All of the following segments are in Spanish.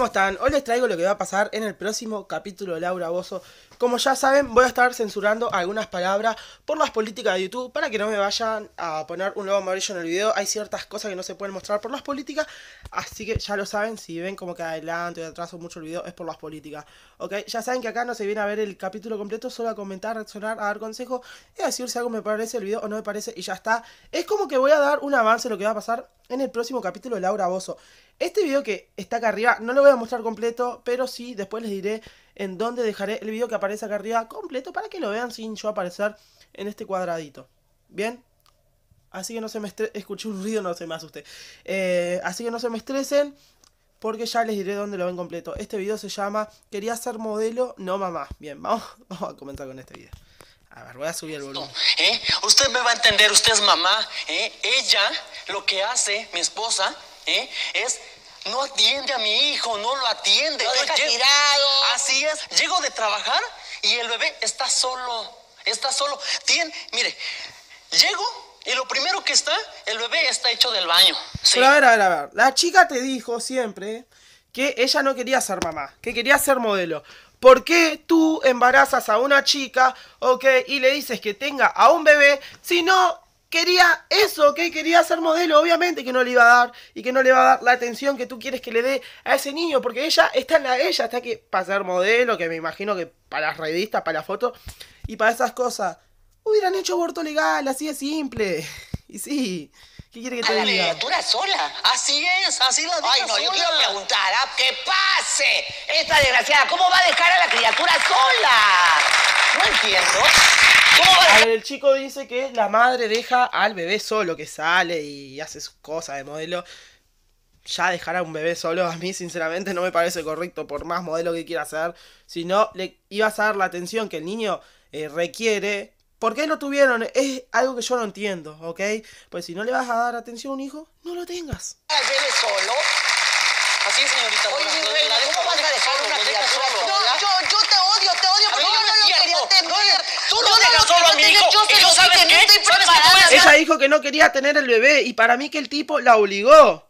¿Cómo están? Hoy les traigo lo que va a pasar en el próximo capítulo de Laura Bozo. Como ya saben, voy a estar censurando algunas palabras por las políticas de YouTube para que no me vayan a poner un logo amarillo en el video. Hay ciertas cosas que no se pueden mostrar por las políticas, así que ya lo saben, si ven como que adelante o atrás mucho el video es por las políticas. Ok, ya saben que acá no se viene a ver el capítulo completo, solo a comentar, reaccionar, a dar consejos y a decir si algo me parece el video o no me parece y ya está. Es como que voy a dar un avance de lo que va a pasar en el próximo capítulo de Laura Bozo. Este video que está acá arriba no lo voy a mostrar completo, pero sí después les diré en dónde dejaré el video que aparece acá arriba completo para que lo vean sin yo aparecer en este cuadradito. ¿Bien? Así que no se me estresen, escuché un ruido, no se me asuste. Eh, así que no se me estresen porque ya les diré dónde lo ven completo. Este video se llama Quería ser modelo, no mamá. Bien, vamos, a comenzar con este video. A ver, voy a subir el volumen. ¿Eh? Usted me va a entender, usted es mamá. ¿eh? Ella lo que hace, mi esposa, ¿eh? es no atiende a mi hijo, no lo atiende. Lo deja llego- tirado. Así es. Llego de trabajar y el bebé está solo. Está solo. Tiene, mire, llego y lo primero que está, el bebé está hecho del baño. ¿sí? Pero a ver, a ver, a ver. La chica te dijo siempre que ella no quería ser mamá, que quería ser modelo. ¿Por qué tú embarazas a una chica, ok, y le dices que tenga a un bebé si no quería eso, ok? Quería ser modelo, obviamente que no le iba a dar y que no le va a dar la atención que tú quieres que le dé a ese niño, porque ella está en la ella, está que para ser modelo, que me imagino que para las revistas, para la foto y para esas cosas. Hubieran hecho aborto legal, así de simple. Y sí, ¿qué quiere que A te la diga? criatura sola. Así es, así la Ay, no, yo sola. quiero preguntar, ¿ah? ¿qué pase? Esta desgraciada, ¿cómo va a dejar a la criatura sola? No entiendo. El chico dice que la madre deja al bebé solo, que sale y hace sus cosas de modelo. Ya dejar a un bebé solo a mí sinceramente no me parece correcto por más modelo que quiera hacer. Si no, le ibas a dar la atención que el niño eh, requiere. ¿Por qué lo tuvieron? Es algo que yo no entiendo, ¿ok? Pues si no le vas a dar atención a un hijo, no lo tengas. al bebé solo? Así es, señorita. Oye, Laura, mi la- reina, la deja- ¿cómo vas a la deja dejar solo, una lo deja criatura solo. sola? Yo, yo te odio, te odio, A porque ver, yo no no es lo cierto, quería tener. no es- tú Yo no Ella dijo que no quería tener el bebé y para mí que el tipo la obligó.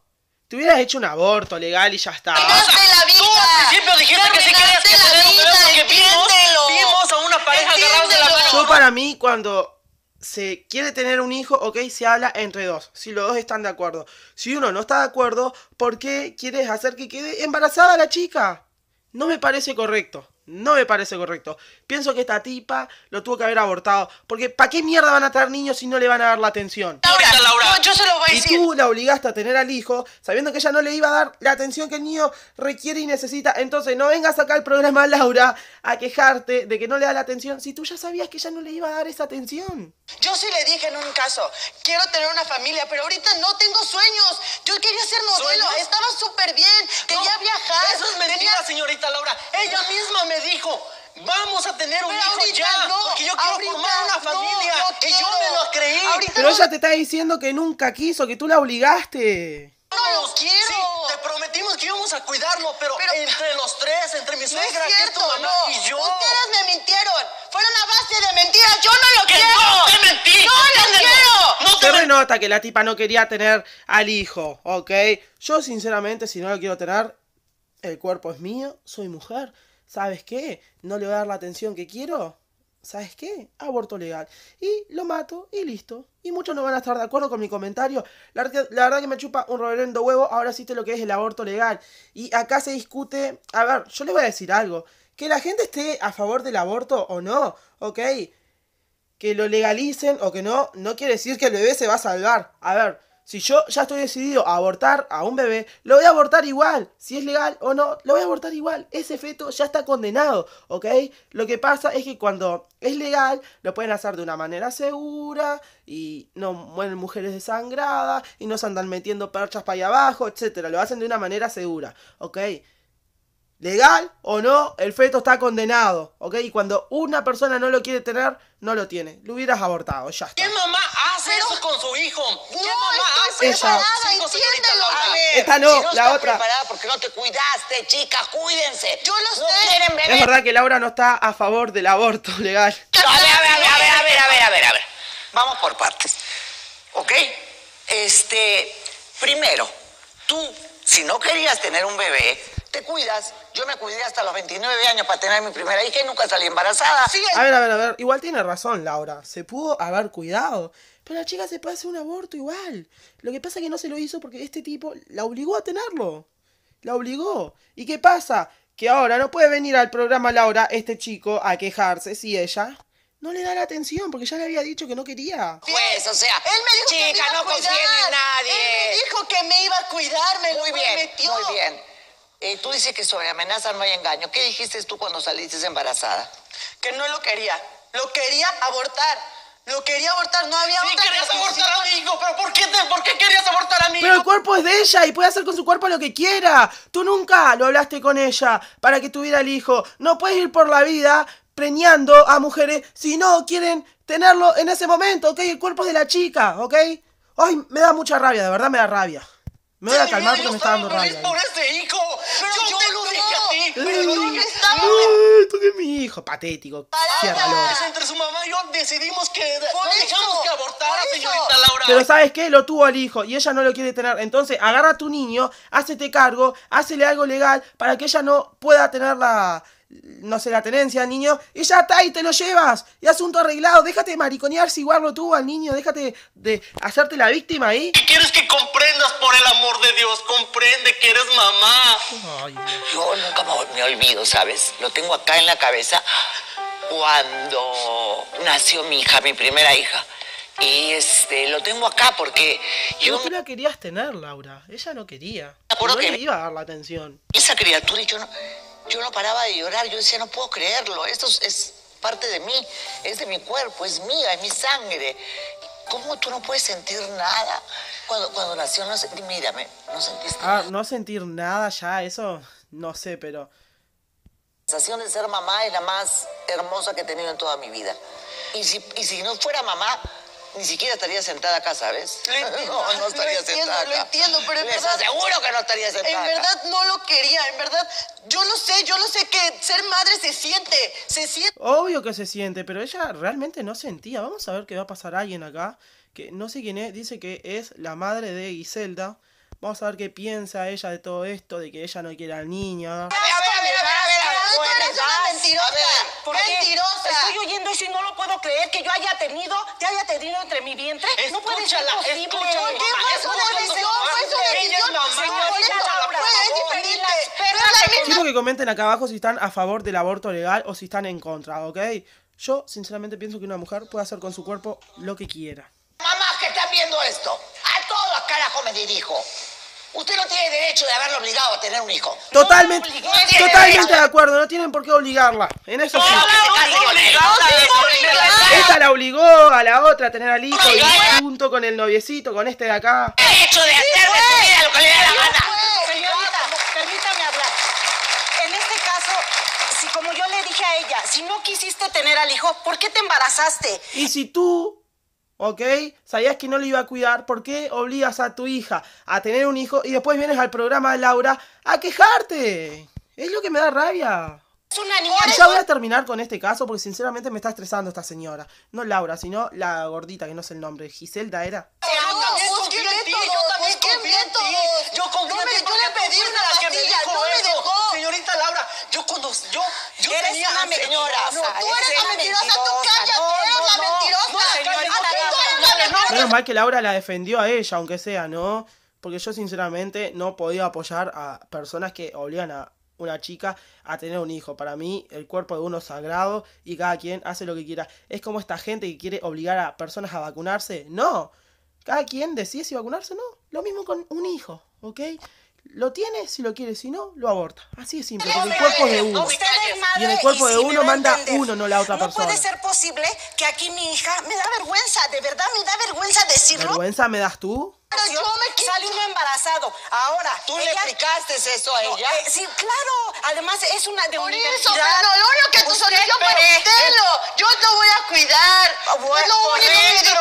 Te hubieras hecho un aborto legal y ya está. Arruinaste la vida. Tú al principio dijiste que sí querías que Arruinaste la tener un bebé vida, porque vimos, entiéndelo. vimos a una pareja agarrados de la mano. Yo para mí cuando se quiere tener un hijo, ok, se habla entre dos, si los dos están de acuerdo. Si uno no está de acuerdo, ¿por qué quieres hacer que quede embarazada la chica? No me parece correcto. No me parece correcto. Pienso que esta tipa lo tuvo que haber abortado. Porque ¿para qué mierda van a tener niños si no le van a dar la atención? Ahorita, Laura. Yo, yo se lo voy a Y decir. tú la obligaste a tener al hijo, sabiendo que ella no le iba a dar la atención que el niño requiere y necesita. Entonces no vengas acá al programa, Laura, a quejarte de que no le da la atención si tú ya sabías que ella no le iba a dar esa atención. Yo sí le dije en un caso, quiero tener una familia, pero ahorita no tengo sueños. Yo quería ser modelo, ¿Sueños? estaba súper bien, quería No, viajar. Eso es mentira, tenía- señorita Laura. Ella misma me dijo, vamos a tener un Pero hijo ya. no, porque yo quiero formar una no, familia. no y yo quiero. me lo creí. Ahorita Pero no, ella te está diciendo que nunca quiso, que tú la obligaste. no lo quiero. Sí, te prometimos que íbamos a cuidarlo, pero, Pero- entre los tres, entre mi No es suegra, que es tu cierto, mamá no. y yo. Ustedes me mintieron. Fueron a base de mentiras. Yo no lo ¡Que quiero. no te mentí! No lo quiero. No te Se mentí. renota que la tipa no quería tener al hijo, ¿ok? Yo sinceramente, si no lo quiero tener, el cuerpo es mío, soy mujer. ¿Sabes qué? No le voy a dar la atención que quiero. ¿Sabes qué? Aborto legal. Y lo mato y listo. Y muchos no van a estar de acuerdo con mi comentario. La, verdad- que me chupa un reverendo huevo. Ahora sí te lo que es el aborto legal. Y acá se discute... A ver, yo les voy a decir algo. Que la gente esté a favor del aborto o no, ¿ok? que lo legalicen o que no, no quiere decir que el bebé se va a salvar. A ver, si yo ya estoy decidido a abortar a un bebé, lo voy a abortar igual. Si es legal o no, lo voy a abortar igual. Ese feto ya está condenado, ¿ok? Lo que pasa es que cuando es legal, lo pueden hacer de una manera segura y no mueren mujeres desangradas y no se andan metiendo perchas para allá abajo, etcétera. Lo hacen de una manera segura, ¿ok? Legal o no, el feto está condenado, ¿ok? Y cuando una persona no lo quiere tener, no lo tiene. Lo hubieras abortado, ya está. ¿Qué mamá hace Pero- eso con su hijo? ¿Qué No, mamá hace eso entiéndelo. A ver, Esta no, si no la otra. preparada porque no te cuidaste, chicas, cuídense. Yo lo no sé. quieren bebé. Es verdad que Laura no está a favor del aborto legal. A ver, a ver, a ver, a ver, a ver, a ver, a ver, a ver. Vamos por partes. ¿Ok? Este, primero, tú, si no querías tener un bebé, te cuidas. Yo me cuidé hasta los 29 años para tener mi primera hija y nunca salí embarazada. Sí, A ver, a ver, a ver. Igual tiene razón, Laura. Se pudo haber cuidado. Pero la chica se puede hacer un aborto igual. Lo que pasa es que no se lo hizo porque este tipo la obligó a tenerlo. La obligó. ¿Y qué pasa? Que ahora no puede venir al programa Laura, este chico, a quejarse si ella no le da la atención porque ya le había dicho que no quería. Pues, o sea, Él me dijo que me chica, iba a no confíes cuidar. en nadie. Él me dijo que me iba a cuidar, me Muy lo bien, prometió. muy bien. Eh, tú dices que sobre amenaza no hay engaño. ¿Qué dijiste tú cuando saliste embarazada? Que no lo quería. Lo quería abortar. Lo quería abortar, no había Sí, otra querías decisión. abortar a mi hijo, pero ¿por qué, te- ¿por qué querías abortar a mi Pero el hijo? cuerpo es de ella y puede hacer con su cuerpo lo que quiera. Tú nunca lo hablaste con ella para que tuviera el hijo. No puedes ir por la vida preñando a mujeres si no quieren tenerlo en ese momento, ¿ok? El cuerpo es de la chica, ¿ok? Ay, me da mucha rabia, de verdad me da rabia. Me voy a calmar porque me está dando rabia. por ese hijo. Pero yo, yo te lo no. dije a ti. Pero dije, estaba- a mi hijo, patético. Para- entre su mamá y yo decidimos que Por no eso, dejamos que abortara, señorita Laura. Pero ¿sabes qué? Lo tuvo al hijo y ella no lo quiere tener. Entonces, agarra a tu niño, hácete cargo, hácele algo legal para que ella no pueda tener la, no sé, la tenencia al niño. Y ya está, y te lo llevas. Y asunto arreglado. Déjate de mariconear si igual lo tuvo al niño. Déjate de hacerte la víctima ahí. ¿Qué quieres que comprendas por el amor de Dios? Comprende que eres mamá. Ay, Yo nunca me, me olvido, ¿sabes? Lo tengo acá en la cabeza cuando nació mi hija, mi primera hija. Y este, lo tengo acá porque yo Pero tú la querías tener, Laura. Ella no quería. acuerdo No que- le iba a dar la atención. esa criatura y yo no, yo no paraba de llorar. Yo decía, no puedo creerlo. Esto es, parte de mí, es de mi cuerpo, es mía, es mi sangre. ¿Cómo tú no puedes sentir nada? Cuando, cuando nació, no mírame, no sentiste Ah, no sentir nada ya, eso no sé, pero... La sensación de ser mamá es la más hermosa que he tenido en toda mi vida. Y si, y si no fuera mamá, ni siquiera estaría sentada acá, ¿sabes? Lo entiendo, no, no lo estaría entiendo, sentada lo entiendo, pero en Les verdad- aseguro que no estaría sentada En acá. verdad no lo quería, en verdad. Yo lo sé, yo lo sé que ser madre se siente. Se siente. Obvio que se siente, pero ella realmente no sentía. Vamos a ver qué va a pasar alguien acá, que no sé quién es, dice que es la madre de Giselda. Vamos a ver qué piensa ella de todo esto, de que ella no quiere al niño. A ver, a ver, a ver, a ver, a ver, Tú bueno, eres una ya, mentirosa. a ver, ¿Por qué? Mentirosa. Estoy oyendo eso y no lo puedo creer que yo haya tenido, te haya tenido entre mi vientre. no puede ser Escúchala, posible. escúchala, ¿Por qué fue su escúchala, decisión? Fue su ella es decisión. escúchala, es diferente. Quiero que comenten acá abajo si están a favor del aborto legal o si están en contra, ¿ok? Yo sinceramente pienso que una mujer puede hacer con su cuerpo lo que quiera. Mamás que están viendo esto, a todos carajo me dirijo. Usted no tiene derecho de haberlo obligado a tener un hijo. Totalmente, No totalmente derecho. de acuerdo, no tienen por qué obligarla. En eso sí. No, él. Esta la obligó a la otra a tener al hijo y junto con el noviecito, con este de acá. Derecho de hacer de su vida lo que le dé la gana. Señorita, permítame hablar. En este caso, si como yo le dije a ella, si no quisiste tener al hijo, ¿por qué te embarazaste? Y si tú, ¿ok? Sabías que no le iba a cuidar, ¿por qué obligas a tu hija a tener un hijo y después vienes al programa de Laura a quejarte? Es lo que me da rabia. Es una niña. Y ya voy a terminar con este caso porque sinceramente me está estresando esta señora. No Laura, sino la gordita, que no sé el nombre. Giselda era. Yo confío No me- yo le pedí una la que me pastilla, dijo no me eso. dejó. Señorita Laura, yo cuando yo yo Eres tenía una mentirosa. No, Tú eres una mentirosa, tú mentirosa. cállate, No, eres no, la no. mentirosa. No, Aquí señorita tú eres la Laura, mentirosa. Menos mal que Laura la defendió a ella, aunque sea, ¿no? Porque yo sinceramente no podía apoyar a personas que obligan a una chica a tener un hijo. Para mí el cuerpo de uno es sagrado y cada quien hace lo que quiera. Es como esta gente que quiere obligar a personas a vacunarse. No. Cada quien decide si vacunarse o no. Lo mismo con un hijo, ¿ok? Lo tiene si lo quiere, si no, lo aborta. Así de simple, porque el cuerpo es de uno. Usted es madre Y en el cuerpo de uno manda entender. uno, no la otra No persona. puede ser posible que aquí mi hija me da vergüenza, de verdad me da vergüenza decirlo. ¿Vergüenza me das tú? Pero yo me. Sale uno embarazado. Ahora, ¿Tú le ella- explicaste eso a No, ella? eh, sí, claro. Además es una de Por eso, pero lo único que tu Usted solución para usted yo te voy a cuidar. Ah, Es lo único que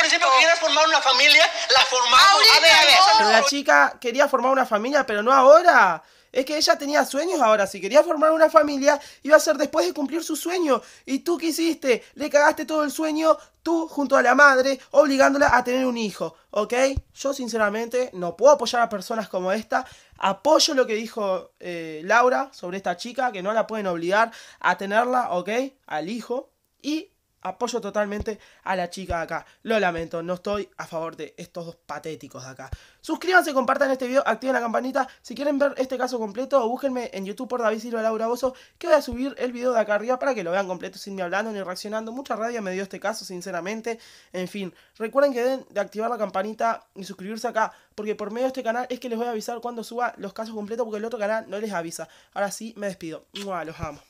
Principio que formar una familia, la formamos. A ver, a ver. no. Pero la chica quería formar una familia, pero no ahora. Es que ella tenía sueños ahora. Si quería formar una familia, iba a ser después de cumplir su sueño. ¿Y tú qué hiciste? Le cagaste todo el sueño tú junto a la madre obligándola a tener un hijo, ¿ok? Yo sinceramente no puedo apoyar a personas como esta. Apoyo lo que dijo eh, Laura sobre esta chica, que no la pueden obligar a tenerla, ¿ok? Al hijo. Y apoyo totalmente a la chica de acá. Lo lamento, no estoy a favor de estos dos patéticos de acá. Suscríbanse, compartan este video, activen la campanita. Si quieren ver este caso completo, búsquenme en YouTube por David Silva Laura Bozo, que voy a subir el video de acá arriba para que lo vean completo sin ni hablando ni reaccionando. Mucha rabia me dio este caso, sinceramente. En fin, recuerden que deben de activar la campanita y suscribirse acá, porque por medio de este canal es que les voy a avisar cuando suba los casos completos, porque el otro canal no les avisa. Ahora sí, me despido. Los amo.